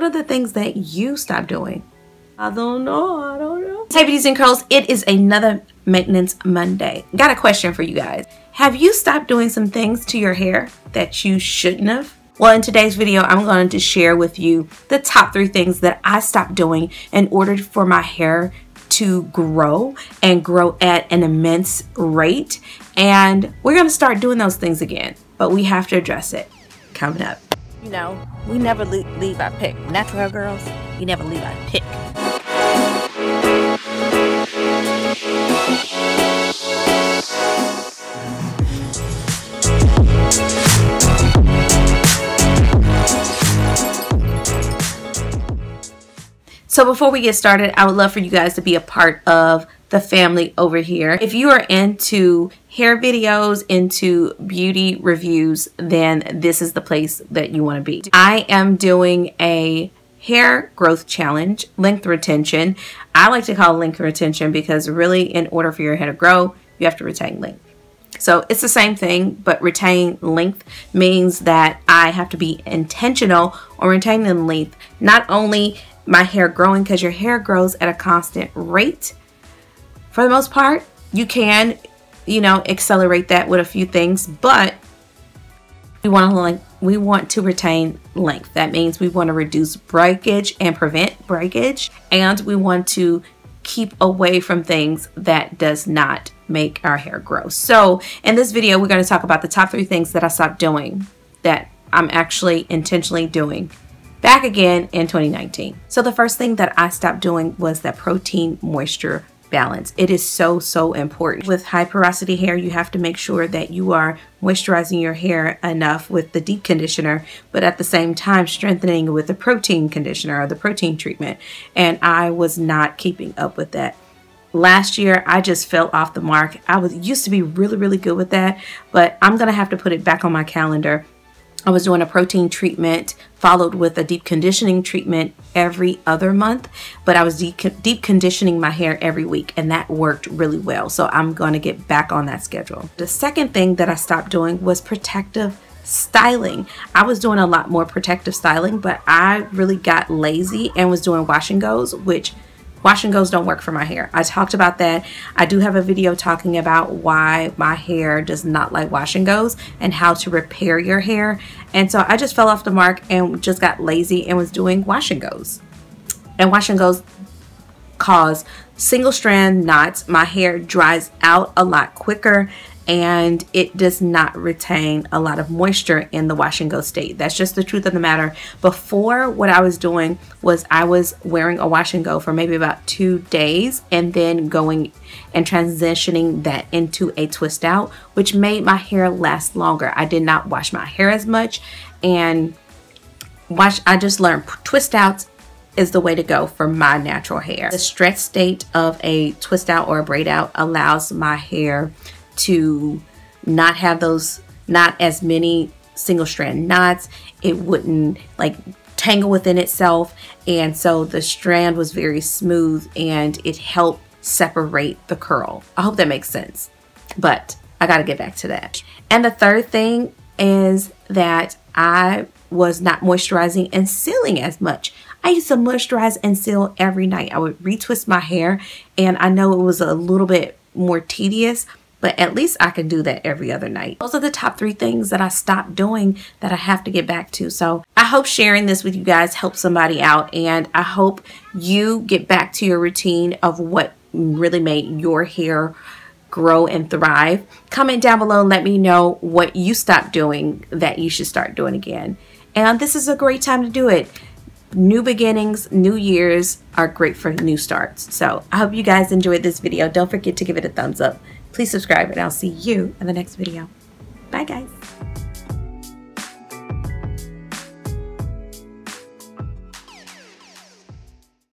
What are the things that you stop doing? I don't know. I don't know. Hey, beauties and curls, it is another Maintenance Monday. Got a question for you guys. Have you stopped doing some things to your hair that you shouldn't have? Well, in today's video, I'm going to share with you the top three things that I stopped doing in order for my hair to grow and grow at an immense rate. And we're going to start doing those things again, but we have to address it coming up. You know, we never leave our pick. Natural girls, we never leave our pick. So before we get started, I would love for you guys to be a part of the family over here. If you are into hair videos, into beauty reviews, then this is the place that you want to be. I am doing a hair growth challenge, length retention. I like to call length retention because really in order for your hair to grow, you have to retain length. So it's the same thing, but retain length means that I have to be intentional on retaining the length. Not only my hair growing because your hair grows at a constant rate. For the most part, you can, you know, accelerate that with a few things, but we want to like we want to retain length. That means we want to reduce breakage and prevent breakage, and we want to keep away from things that does not make our hair grow. So in this video, we're going to talk about the top three things that I stopped doing that I'm actually intentionally doing back again in 2019. So the first thing that I stopped doing was that protein moisture balance. It is so, so important. With high porosity hair, you have to make sure that you are moisturizing your hair enough with the deep conditioner, but at the same time strengthening with the protein conditioner or the protein treatment. And I was not keeping up with that. Last year, I just fell off the mark. I was used to be really, really good with that, but I'm going to have to put it back on my calendar I was doing a protein treatment followed with a deep conditioning treatment every other month, but I was deep, deep conditioning my hair every week and that worked really well. So I'm going to get back on that schedule. The second thing that I stopped doing was protective styling. I was doing a lot more protective styling, but I really got lazy and was doing wash and goes, which Wash and goes don't work for my hair. I talked about that. I do have a video talking about why my hair does not like wash and goes and how to repair your hair. And so I just fell off the mark and just got lazy and was doing wash and goes. And wash and goes cause single strand knots. My hair dries out a lot quicker and it does not retain a lot of moisture in the wash and go state. That's just the truth of the matter. Before, what I was doing was I was wearing a wash and go for maybe about two days and then going and transitioning that into a twist out, which made my hair last longer. I did not wash my hair as much and wash. I just learned twist outs is the way to go for my natural hair. The stretch state of a twist out or a braid out allows my hair to not have those, not as many single strand knots. It wouldn't like tangle within itself. And so the strand was very smooth and it helped separate the curl. I hope that makes sense. But I got to get back to that. And the third thing is that I was not moisturizing and sealing as much. I used to moisturize and seal every night. I would retwist my hair and I know it was a little bit more tedious, but at least I can do that every other night. Those are the top three things that I stopped doing that I have to get back to. So I hope sharing this with you guys helps somebody out and I hope you get back to your routine of what really made your hair grow and thrive. Comment down below and let me know what you stopped doing that you should start doing again. And this is a great time to do it. New beginnings, new years are great for new starts. So I hope you guys enjoyed this video. Don't forget to give it a thumbs up. Please subscribe and I'll see you in the next video. Bye guys.